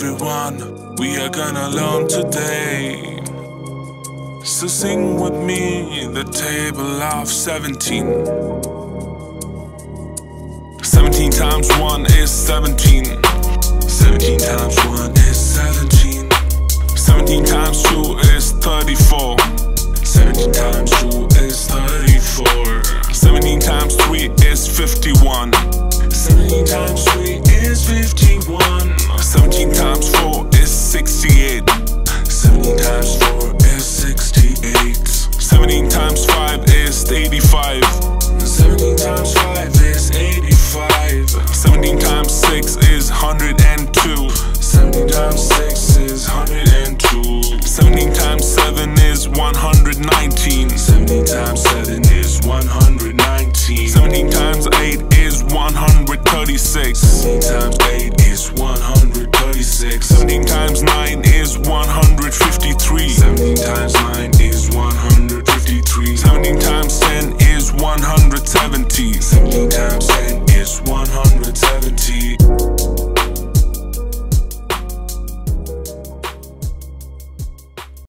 everyone, we are gonna learn today. So sing with me the table of 17. 17 times 1 is 17. 17 times 1 is 17. 17 times 2 is 34. 17 times 2 is 34. 17 times 3 is 51. 17 times 3 is 51. 85. 17 times 5 is 85. 17 times 6 is 102. 17 times 6 is 102. 17 times 7 is 119. 17 times 7 is 119. 17 times 8 is 136. 17 times 8 is 136. 17 times 9 is 153. 170s. Anytime 10 is 1.